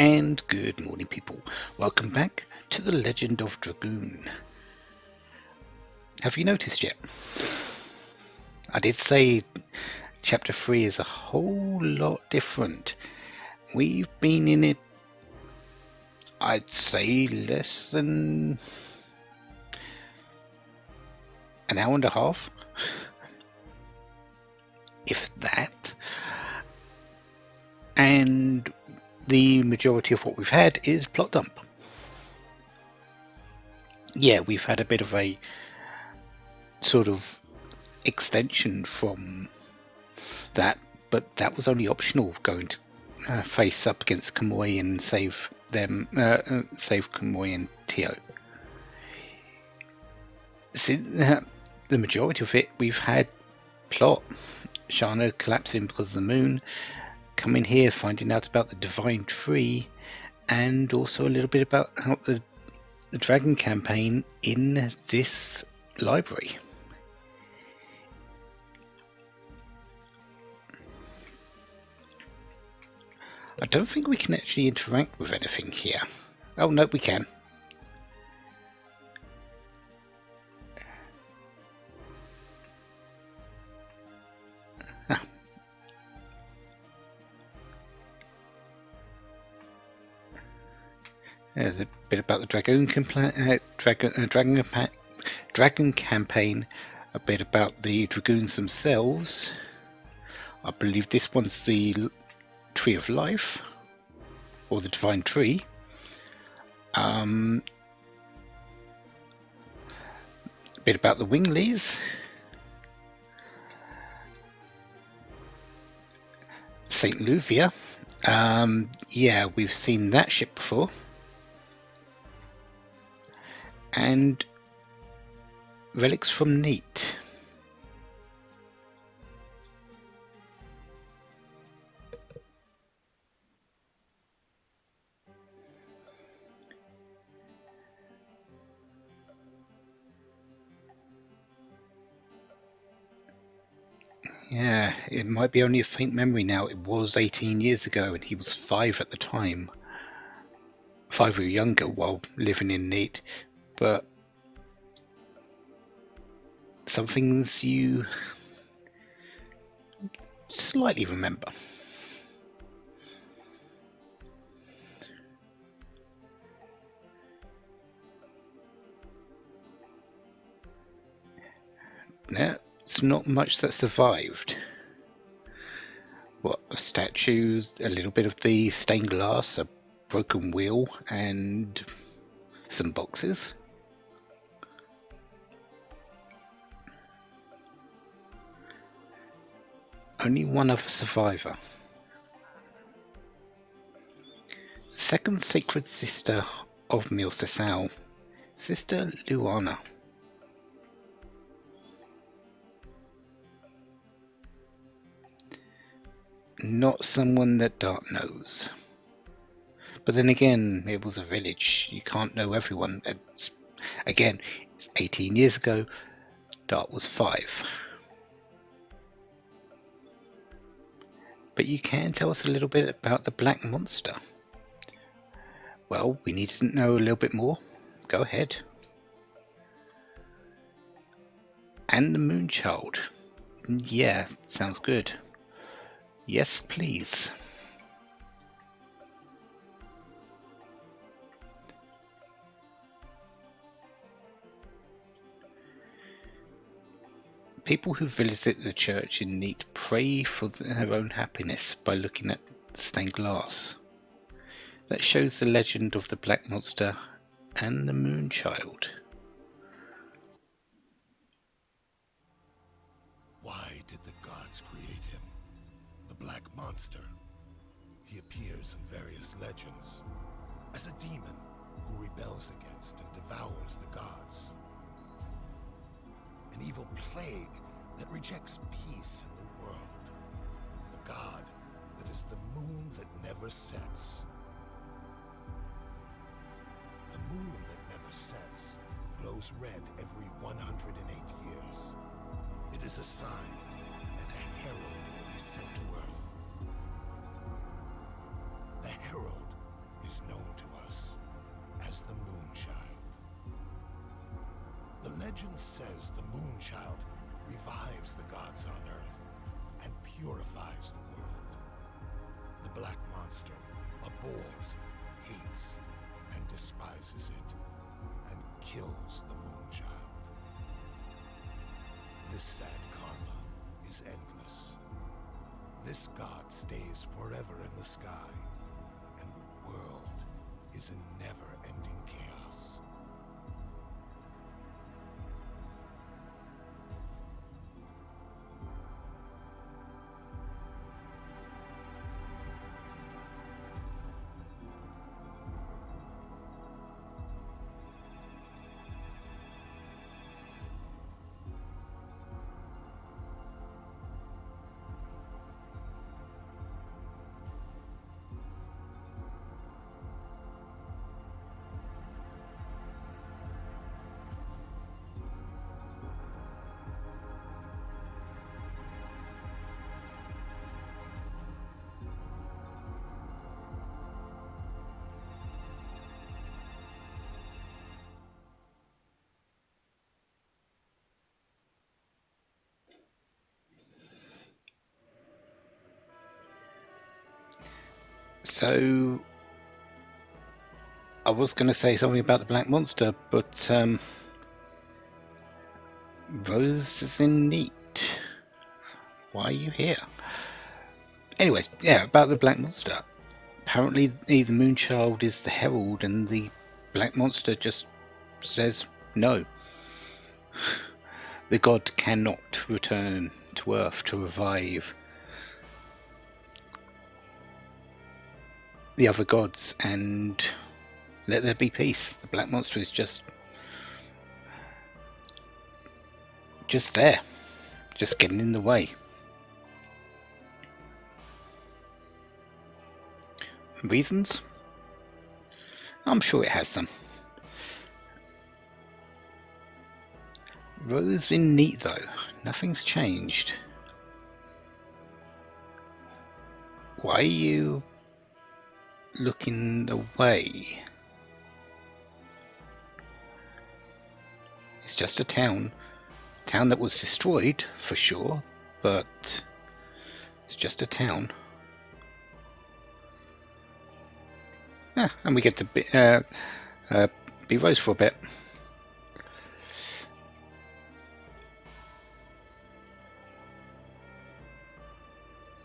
And good morning, people. Welcome back to the Legend of Dragoon. Have you noticed yet? I did say chapter 3 is a whole lot different. We've been in it, I'd say, less than an hour and a half. If that. And the majority of what we've had is plot dump. Yeah, we've had a bit of a sort of extension from that, but that was only optional going to uh, face up against Kamuy and save them, uh, uh, save Kamuy and Tio. Since, uh, the majority of it, we've had plot. Shana collapsing because of the moon, coming here, finding out about the divine tree, and also a little bit about how the, the dragon campaign in this library. I don't think we can actually interact with anything here. Oh no, we can. There's a bit about the Dragoon, uh, Dragon, uh, Dragon, Dragon campaign, a bit about the Dragoons themselves. I believe this one's the Tree of Life, or the Divine Tree. Um, a bit about the Winglies. St. Luvia. Um, yeah, we've seen that ship before. And relics from Neet. Yeah, it might be only a faint memory now. It was 18 years ago and he was five at the time. Five or younger while living in Neet but some things you slightly remember. Now, it's not much that survived. What, a statue, a little bit of the stained glass, a broken wheel, and some boxes. Only one other survivor. Second sacred sister of Mille Seseau, Sister Luana. Not someone that Dart knows. But then again, it was a village. You can't know everyone. It's, again, it's 18 years ago. Dart was 5. But you can tell us a little bit about the Black Monster. Well, we need to know a little bit more. Go ahead. And the Moonchild. Mm, yeah, sounds good. Yes, please. People who visit the church in Neet pray for their own happiness by looking at stained glass. That shows the legend of the Black Monster and the Moonchild. Why did the gods create him? The Black Monster. He appears in various legends as a demon who rebels against and devours the gods. An evil plague that rejects peace in the world. The god that is the moon that never sets. The moon that never sets glows red every 108 years. It is a sign that a herald will be sent to Earth. The herald is known to us as the Moonchild. The legend says the Moonchild revives the gods on Earth and purifies the world. The Black Monster abhors, hates, and despises it, and kills the Moonchild. This sad karma is endless. This god stays forever in the sky, and the world is in never-ending chaos. So, I was going to say something about the Black Monster, but um, Rose is in Neet. Why are you here? Anyways, yeah, about the Black Monster. Apparently, the Moonchild is the herald, and the Black Monster just says no. The god cannot return to Earth to revive the other gods and let there be peace. The black monster is just just there. Just getting in the way. Reasons? I'm sure it has some. Rose been neat though. Nothing's changed. Why are you looking away. It's just a town. Town that was destroyed, for sure, but it's just a town. Yeah, and we get to be, uh, uh, be Rose for a bit.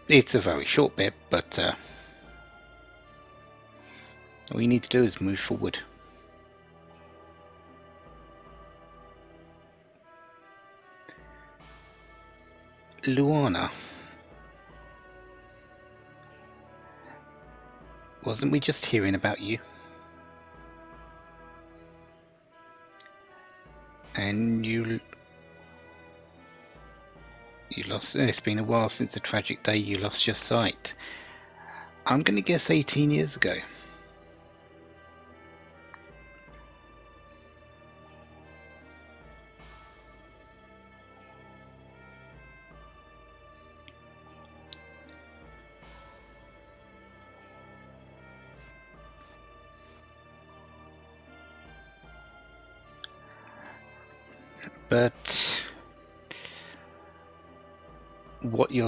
It's a very short bit, but uh, all you need to do is move forward. Luana. Wasn't we just hearing about you? And you... You lost... It's been a while since the tragic day you lost your sight. I'm going to guess 18 years ago.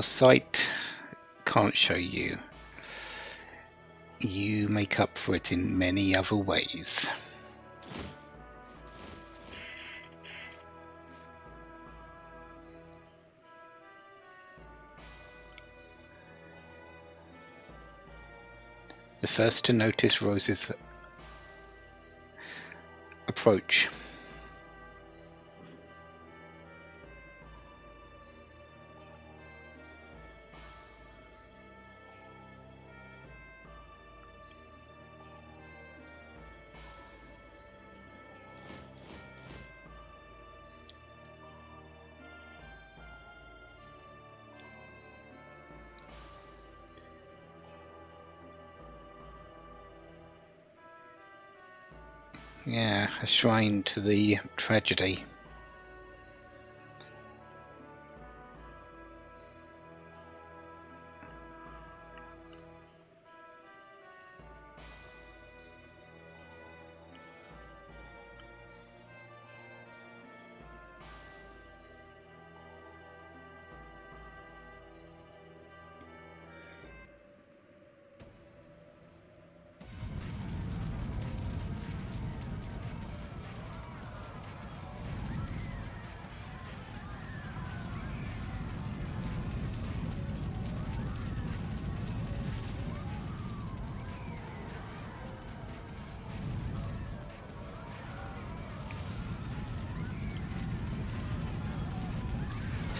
Sight can't show you, you make up for it in many other ways. The first to notice Rose's approach Shrine to the tragedy.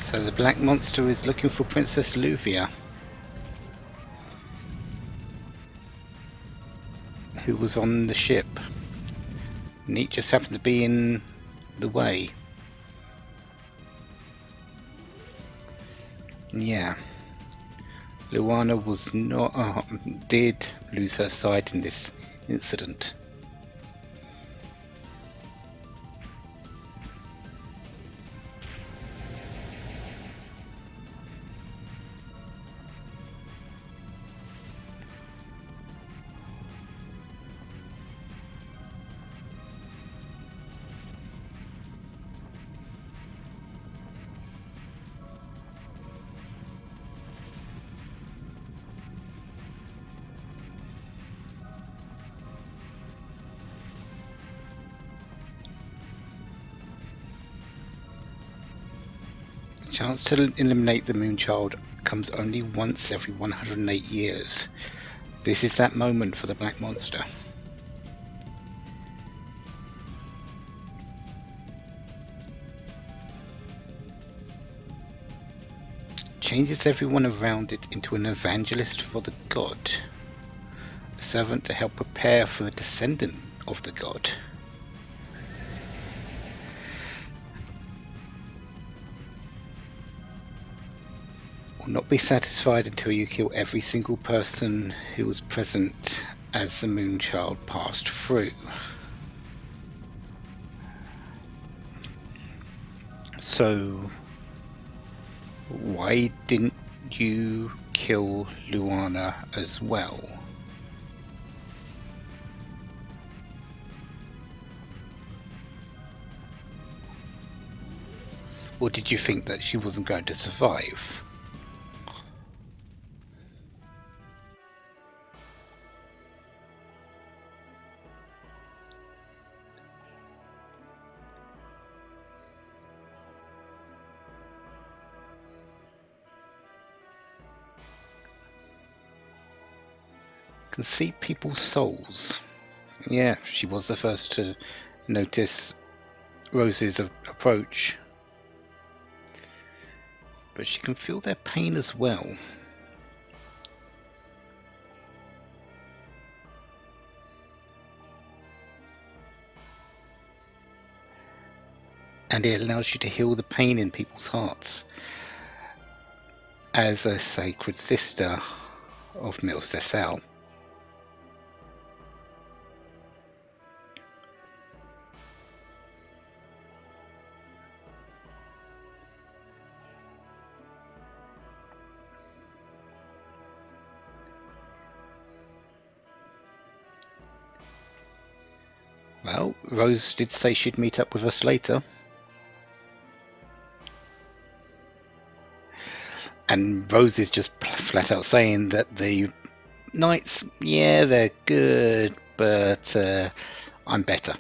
So the Black Monster is looking for Princess Luvia. Who was on the ship. Neet just happened to be in the way. Yeah. Luana was not uh, did lose her sight in this incident. To eliminate the Moonchild comes only once every 108 years. This is that moment for the Black Monster. Changes everyone around it into an evangelist for the god. A servant to help prepare for a descendant of the god. Will not be satisfied until you kill every single person who was present as the Moonchild passed through. So, why didn't you kill Luana as well? Or did you think that she wasn't going to survive? Can see people's souls. Yeah, she was the first to notice Rose's approach. But she can feel their pain as well. And it allows you to heal the pain in people's hearts. As a sacred sister of Mille Seseau. Rose did say she'd meet up with us later. And Rose is just flat out saying that the knights, yeah, they're good, but uh, I'm better.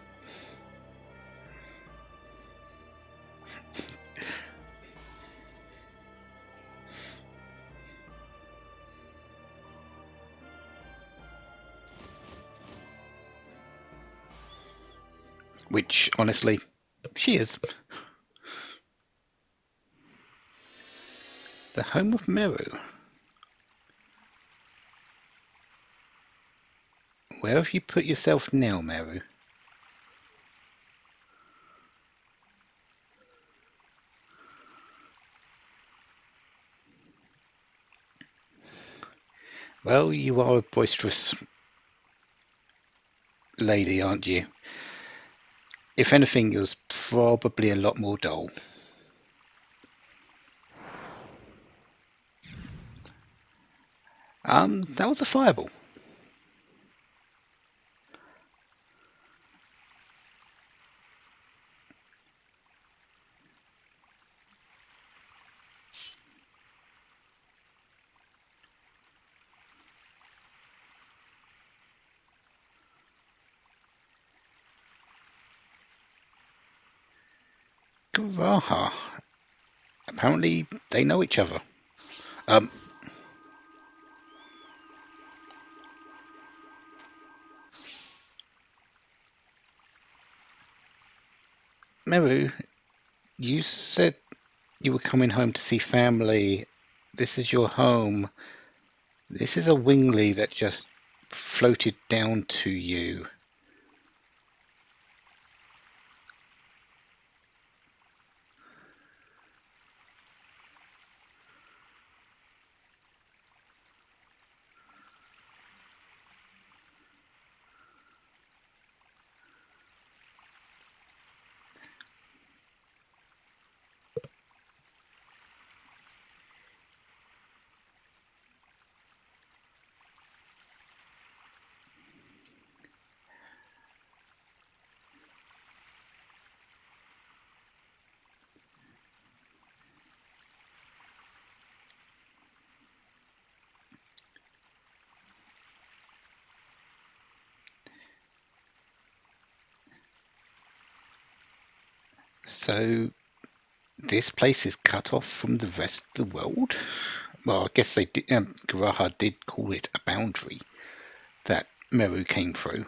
Which honestly, she is. The home of Meru. Where have you put yourself now, Meru? Well, you are a boisterous lady, aren't you? If anything, it was probably a lot more dull. Um, that was a fireball. Guaraha. Apparently, they know each other. Um, Meru, you said You were coming home to see family. This is your home. This is a Wingly that just floated down to you. So this place is cut off from the rest of the world. Well, I guess they did, um, Guaraha did call it a boundary that Meru came through.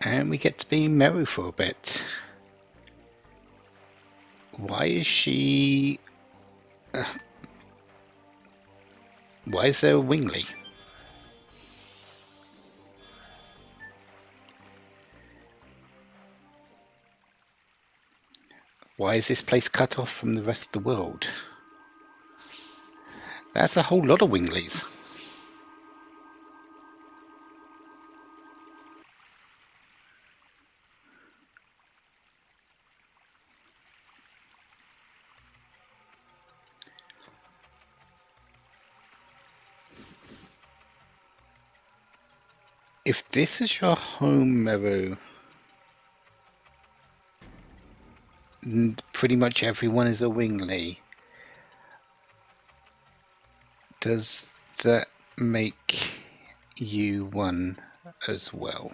And we get to be Meru for a bit. Why is she... Uh, why is there a Wingly? Why is this place cut off from the rest of the world? That's a whole lot of Winglies. If this is your home, Meru, pretty much everyone is a Wingly. Does that make you one as well?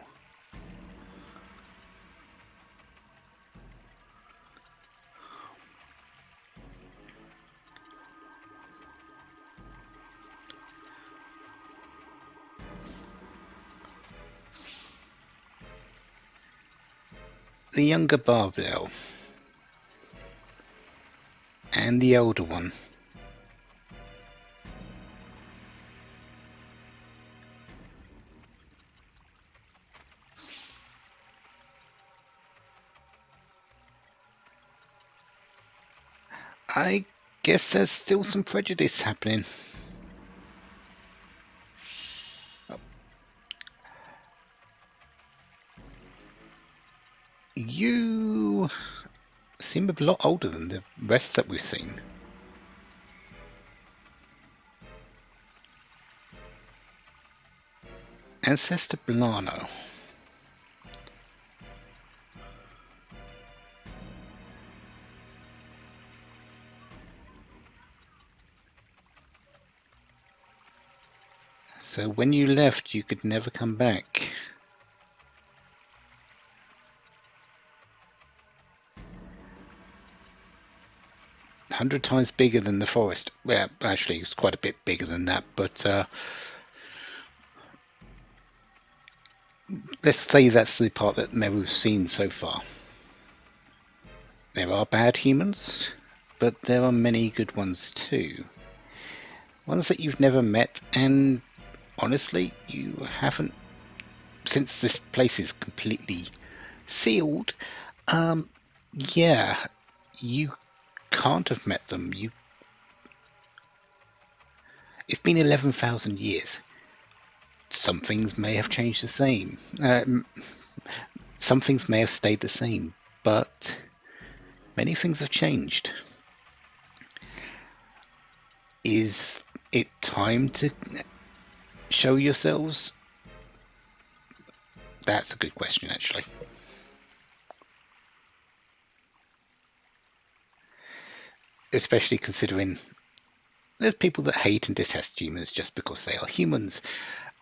the younger Barbell and the older one. I guess there's still some prejudice happening. Seem a lot older than the rest that we've seen. Ancestor Blano. So when you left, you could never come back. Hundred times bigger than the forest. Well, actually, it's quite a bit bigger than that, but uh, let's say that's the part that Meru's seen so far. There are bad humans, but there are many good ones too. Ones that you've never met, and honestly, you haven't. Since this place is completely sealed, um, yeah, you can't have met them. You. It's been eleven thousand years. Some things may have changed the same. Uh, some things may have stayed the same, but many things have changed. Is it time to show yourselves? That's a good question, actually. Especially considering there's people that hate and detest humans just because they are humans.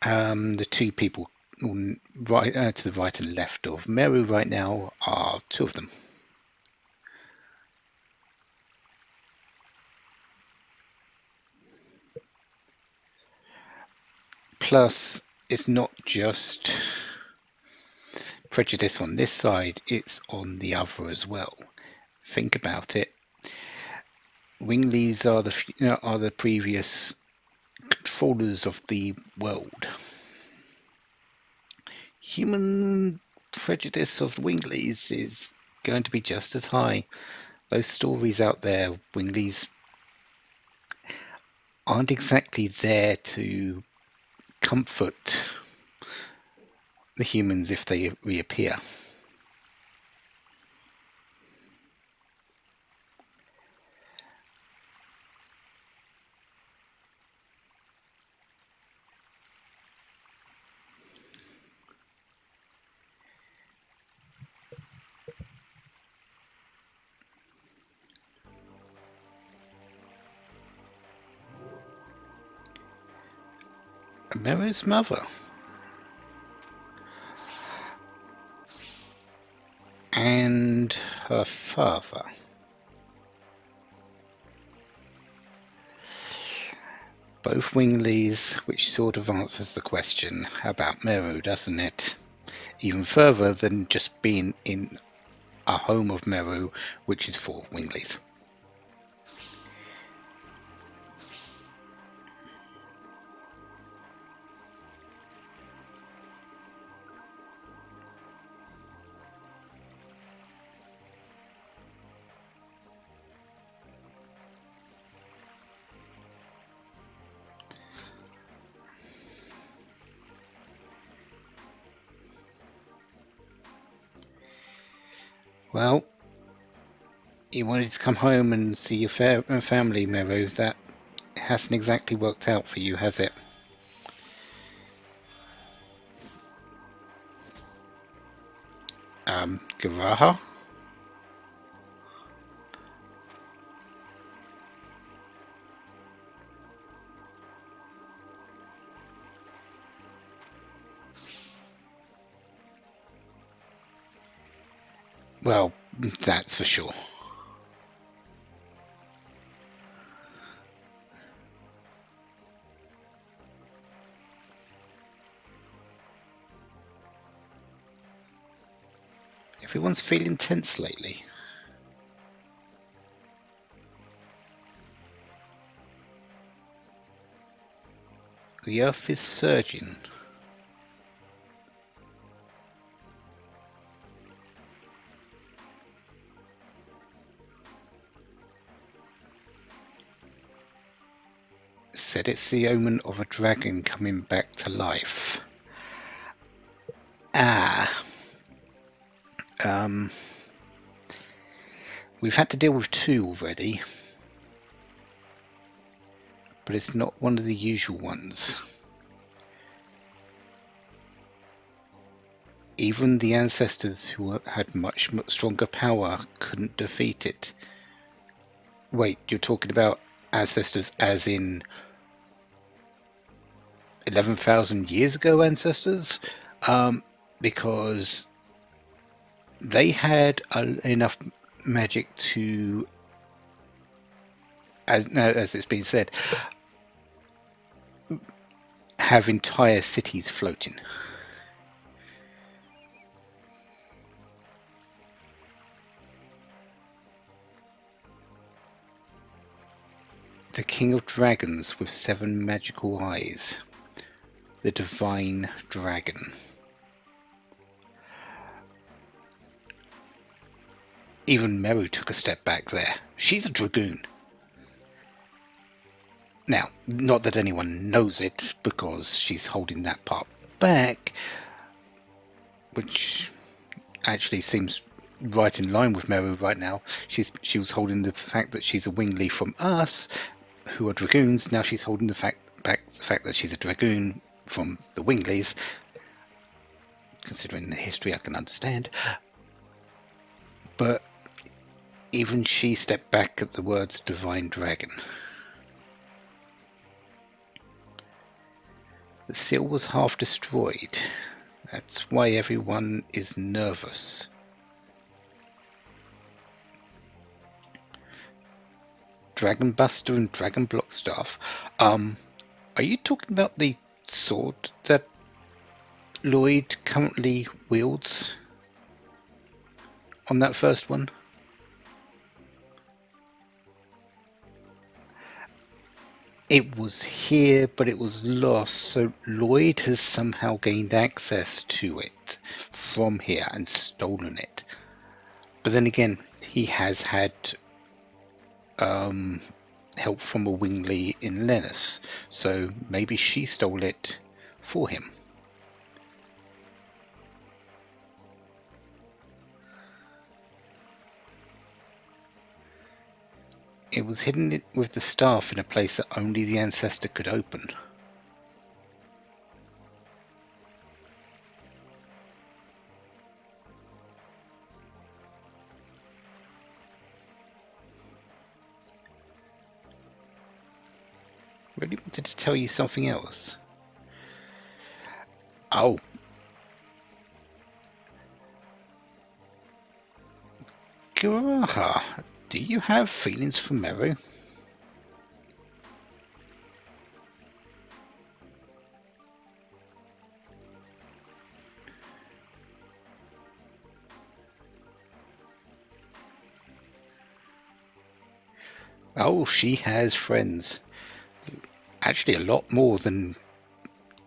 Um, the two people right uh, to the right and left of Meru right now are two of them. Plus, it's not just prejudice on this side, it's on the other as well. Think about it. Winglies are the know, uh, are the previous controllers of the world. Human prejudice of Winglies is going to be just as high. Those stories out there, Winglies aren't exactly there to comfort the humans if they reappear. Meru's mother. And her father. Both Winglies, which sort of answers the question about Meru, doesn't it? Even further than just being in a home of Meru, which is for Winglies. You wanted to come home and see your fa uh, family, Meru. That hasn't exactly worked out for you, has it? Um, Guaraha? Well, that's for sure. Everyone's feeling tense lately. The earth is surging. said it's the omen of a dragon coming back to life. Um. We've had to deal with two already. But it's not one of the usual ones. Even the ancestors who had much, much stronger power couldn't defeat it. Wait, you're talking about ancestors as in 11,000 years ago ancestors um, because they had enough magic to, as, as it's been said, have entire cities floating. The King of Dragons with seven magical eyes the Divine Dragon. Even Meru took a step back there. She's a Dragoon. Now, not that anyone knows it, because she's holding that part back, which actually seems right in line with Meru right now. She's she was holding the fact that she's a Wingly from us, who are dragoons. Now she's holding the fact back the fact that she's a dragoon from the Winglies, considering the history I can understand. But even she stepped back at the words Divine Dragon. The seal was half destroyed. That's why everyone is nervous. Dragon Buster and Dragon Blockstaff. Um, are you talking about the sword that Lloyd currently wields on that first one? It was here, but it was lost, so Lloyd has somehow gained access to it from here and stolen it. But then again, he has had um, help from a Wingly in Lenus, so maybe she stole it for him. It was hidden with the staff in a place that only the ancestor could open. Really wanted to tell you something else. Oh. Guaraha, do you have feelings for Meru? Oh, she has friends. Actually, a lot more than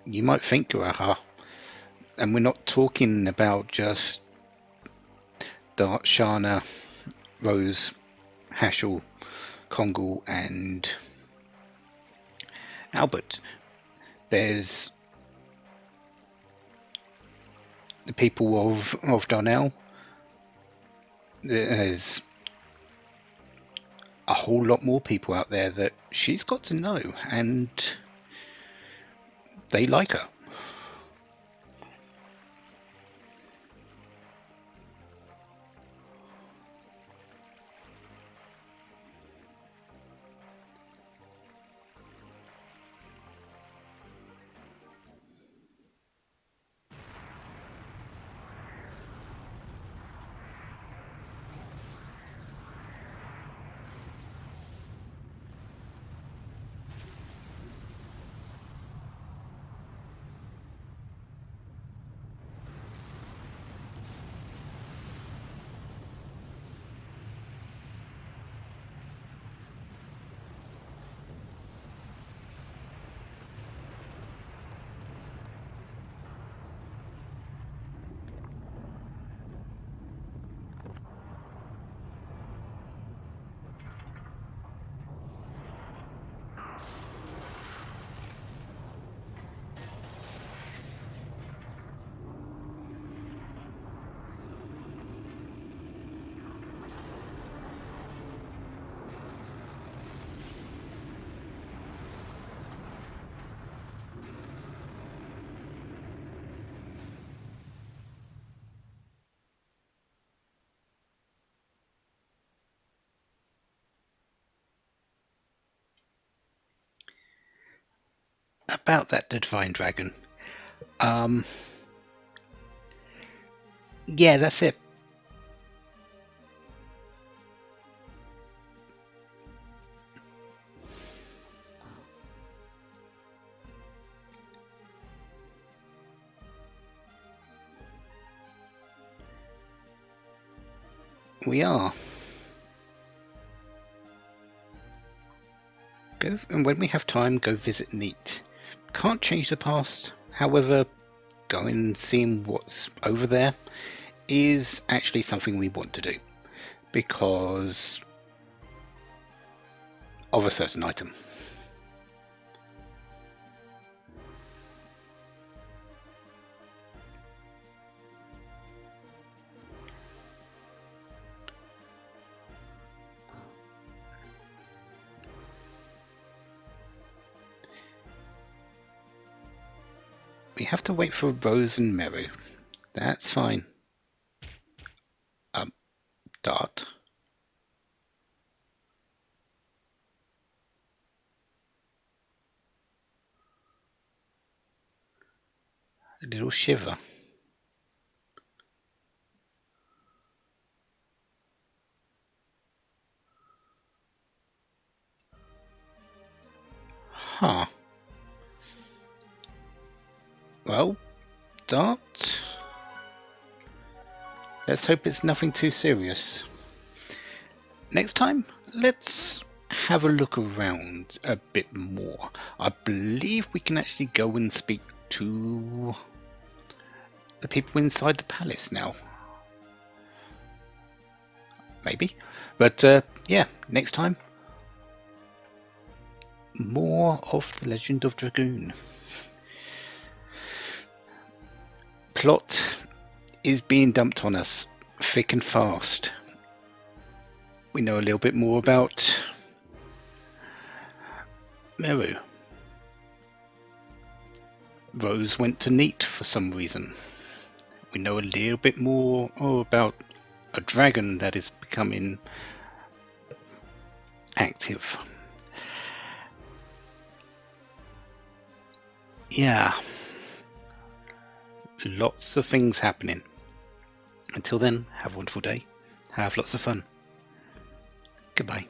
you might think, Guaraha. And we're not talking about just Dart, Shana, Rose, Haschel, Kongol, and Albert. There's the people of of Darnell. There's a whole lot more people out there that she's got to know, and they like her. About that divine dragon. Um, yeah, that's it. We are. Go, and when we have time, go visit Neet. Can't change the past, however, going and seeing what's over there is actually something we want to do because of a certain item. We have to wait for Rose and Meru. That's fine. Um, Dart. A little shiver. Let's hope it's nothing too serious. Next time, let's have a look around a bit more. I believe we can actually go and speak to the people inside the palace now. Maybe. But uh, yeah, next time, more of the Legend of Dragoon. Plot is being dumped on us thick and fast. We know a little bit more about Meru. Rose went to Neet for some reason. We know a little bit more oh, about a dragon that is becoming active. Yeah. Lots of things happening. Until then, have a wonderful day. Have lots of fun. Goodbye.